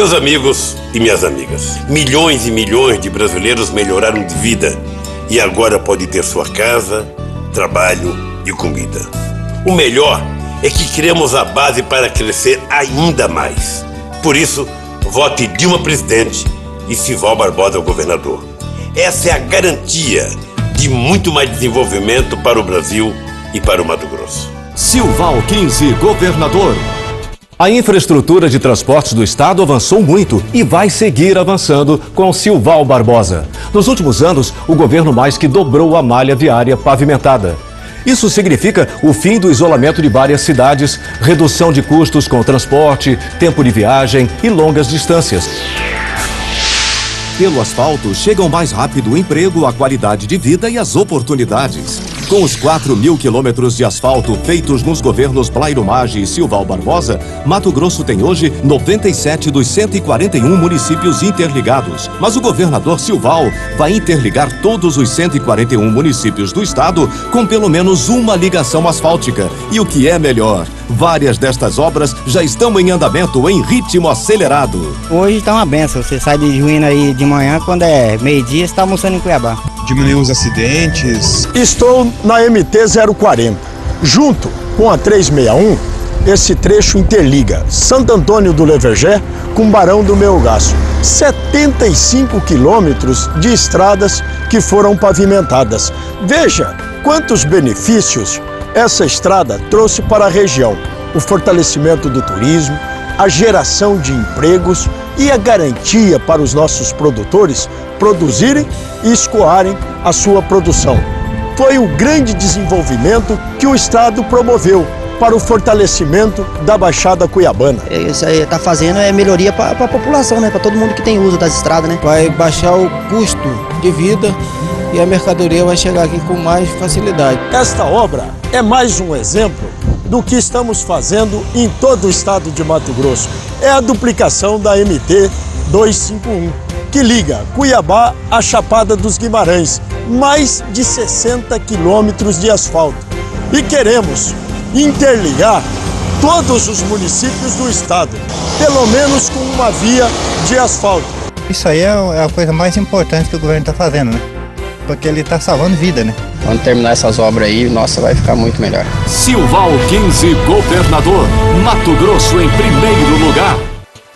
Meus amigos e minhas amigas, milhões e milhões de brasileiros melhoraram de vida e agora pode ter sua casa, trabalho e comida. O melhor é que criamos a base para crescer ainda mais. Por isso, vote Dilma presidente e Sival Barbosa governador. Essa é a garantia de muito mais desenvolvimento para o Brasil e para o Mato Grosso. Silval 15, governador. A infraestrutura de transportes do estado avançou muito e vai seguir avançando com Silval Barbosa. Nos últimos anos, o governo mais que dobrou a malha viária pavimentada. Isso significa o fim do isolamento de várias cidades, redução de custos com transporte, tempo de viagem e longas distâncias. Pelo asfalto, chegam mais rápido o emprego, a qualidade de vida e as oportunidades. Com os 4 mil quilômetros de asfalto feitos nos governos Blairo Maggi e Silval Barbosa, Mato Grosso tem hoje 97 dos 141 municípios interligados. Mas o governador Silval vai interligar todos os 141 municípios do estado com pelo menos uma ligação asfáltica. E o que é melhor, várias destas obras já estão em andamento em ritmo acelerado. Hoje está uma benção. Você sai de Juína aí de manhã, quando é meio-dia, está almoçando em Cuiabá. Diminuir os acidentes. Estou na MT 040. Junto com a 361, esse trecho interliga Santo Antônio do Levergé com Barão do Melgaço. 75 quilômetros de estradas que foram pavimentadas. Veja quantos benefícios essa estrada trouxe para a região: o fortalecimento do turismo, a geração de empregos e a garantia para os nossos produtores produzirem e escoarem a sua produção. Foi o grande desenvolvimento que o Estado promoveu para o fortalecimento da Baixada Cuiabana. Isso aí está fazendo é melhoria para a população, né? para todo mundo que tem uso das estradas. Né? Vai baixar o custo de vida e a mercadoria vai chegar aqui com mais facilidade. Esta obra é mais um exemplo do que estamos fazendo em todo o estado de Mato Grosso. É a duplicação da MT 251, que liga Cuiabá à Chapada dos Guimarães, mais de 60 quilômetros de asfalto. E queremos interligar todos os municípios do estado, pelo menos com uma via de asfalto. Isso aí é a coisa mais importante que o governo está fazendo, né? Porque ele está salvando vida, né? Quando terminar essas obras aí, nossa, vai ficar muito melhor. Silval 15, governador. Mato Grosso em primeiro lugar.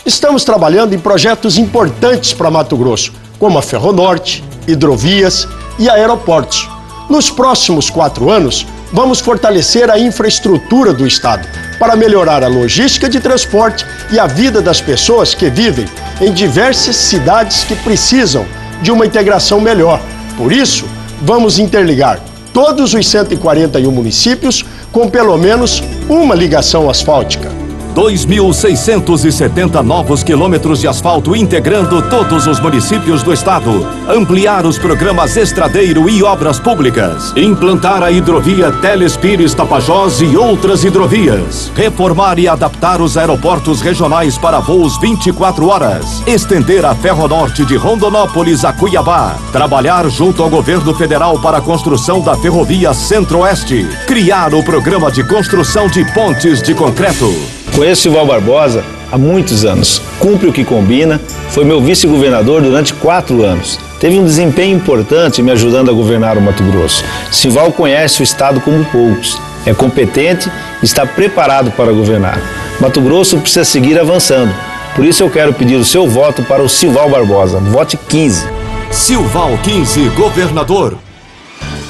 Estamos trabalhando em projetos importantes para Mato Grosso, como a Ferronorte, hidrovias e aeroportos. Nos próximos quatro anos, vamos fortalecer a infraestrutura do Estado para melhorar a logística de transporte e a vida das pessoas que vivem em diversas cidades que precisam de uma integração melhor. Por isso, vamos interligar todos os 141 municípios com pelo menos uma ligação asfáltica. 2.670 novos quilômetros de asfalto integrando todos os municípios do estado. Ampliar os programas Estradeiro e Obras Públicas. Implantar a hidrovia Telespires Tapajós e outras hidrovias. Reformar e adaptar os aeroportos regionais para voos 24 horas. Estender a Ferronorte de Rondonópolis a Cuiabá. Trabalhar junto ao governo federal para a construção da ferrovia Centro-Oeste. Criar o programa de construção de pontes de concreto. Conheço o Val Barbosa há muitos anos. Cumpre o que combina, foi meu vice-governador durante quatro anos. Teve um desempenho importante me ajudando a governar o Mato Grosso. Sival conhece o Estado como poucos. É competente e está preparado para governar. Mato Grosso precisa seguir avançando. Por isso eu quero pedir o seu voto para o Silval Barbosa. Vote 15. Silval 15, governador.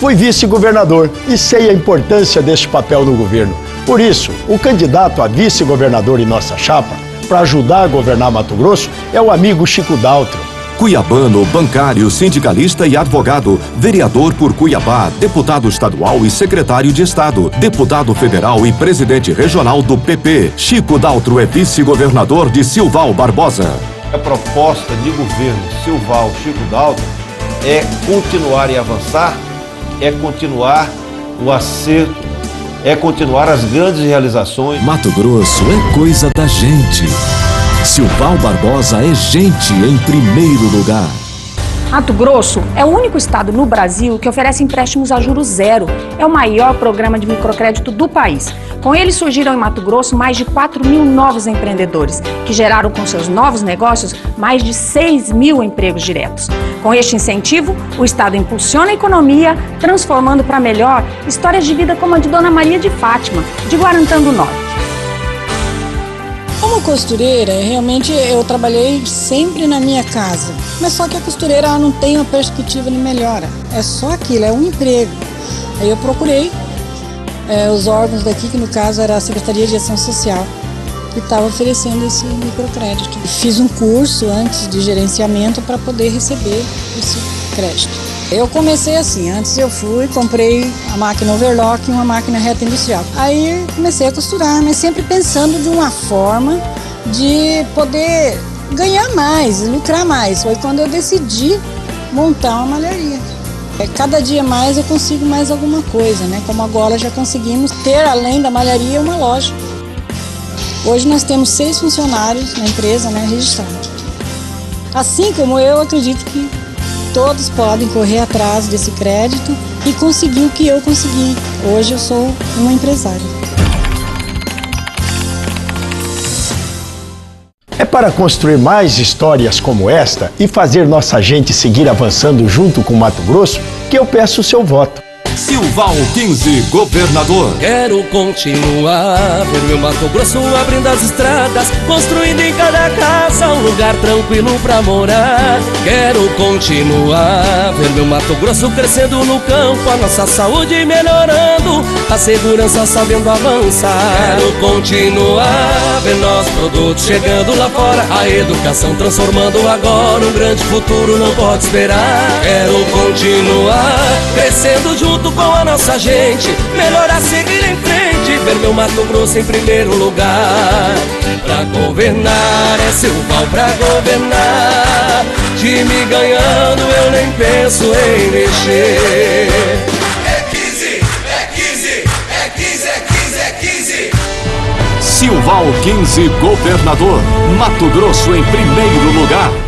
Fui vice-governador e sei a importância deste papel no governo. Por isso, o candidato a vice-governador em nossa chapa, para ajudar a governar Mato Grosso, é o amigo Chico Daltro. Cuiabano, bancário, sindicalista e advogado, vereador por Cuiabá, deputado estadual e secretário de Estado, deputado federal e presidente regional do PP. Chico Daltro é vice-governador de Silval Barbosa. A proposta de governo Silval Chico Daltro é continuar e avançar, é continuar o acerto é continuar as grandes realizações. Mato Grosso é coisa da gente. Silval Barbosa é gente em primeiro lugar. Mato Grosso é o único estado no Brasil que oferece empréstimos a juros zero. É o maior programa de microcrédito do país. Com ele surgiram em Mato Grosso mais de 4 mil novos empreendedores, que geraram com seus novos negócios mais de 6 mil empregos diretos. Com este incentivo, o Estado impulsiona a economia, transformando para melhor histórias de vida como a de Dona Maria de Fátima, de Guarantã do Norte. Como costureira, realmente eu trabalhei sempre na minha casa. Mas só que a costureira ela não tem uma perspectiva de melhora. É só aquilo, é um emprego. Aí eu procurei é, os órgãos daqui, que no caso era a Secretaria de Ação Social, que estava oferecendo esse microcrédito. Fiz um curso antes de gerenciamento para poder receber esse crédito. Eu comecei assim, antes eu fui, comprei a máquina overlock e uma máquina reta industrial. Aí comecei a costurar, mas sempre pensando de uma forma de poder ganhar mais, lucrar mais. Foi quando eu decidi montar uma malharia. É, cada dia mais eu consigo mais alguma coisa, né? Como agora já conseguimos ter, além da malharia, uma loja. Hoje nós temos seis funcionários na empresa né, registrados. Assim como eu acredito que todos podem correr atrás desse crédito e conseguir o que eu consegui. Hoje eu sou uma empresária. É para construir mais histórias como esta e fazer nossa gente seguir avançando junto com Mato Grosso que eu peço o seu voto. Silval 15, governador. Quero continuar, ver meu Mato Grosso abrindo as estradas, construindo em cada casa um lugar tranquilo pra morar. Quero continuar, ver meu Mato Grosso crescendo no campo, a nossa saúde melhorando, a segurança sabendo avançar. Quero continuar, ver nossos produtos chegando lá fora, a educação transformando agora, um grande futuro não pode esperar. Quero continuar, crescendo junto junto com a nossa gente. Melhorar, seguir em frente Ver meu Mato Grosso em primeiro lugar. Pra governar é seu pau pra governar. Time ganhando eu nem penso em mexer. É 15, é 15, é 15, é 15, é 15 Silval 15, governador. Mato Grosso em primeiro lugar